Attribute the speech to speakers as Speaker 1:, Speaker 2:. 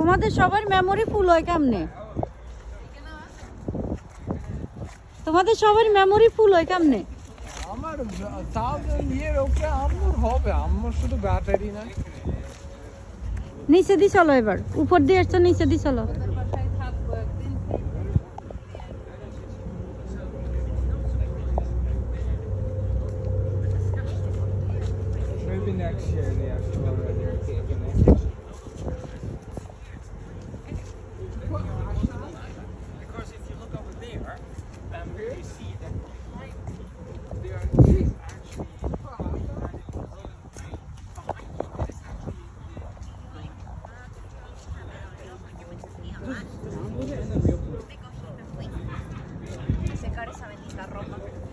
Speaker 1: তোমাদের সবার মেমোরি ফুল হয় কেমনে? তোমাদের সবার মেমোরি ফুল হয় কেমনে?
Speaker 2: আমার থাউজেন্ড ওকে আম্মুর হবে আম্মুর শুধু ব্যাটারি না
Speaker 1: নিচে দি চলো এবার। উপর দিয়ে আসছো নিচে দি চলো।
Speaker 2: Maybe next year they have to already. Secar esa bendita ropa.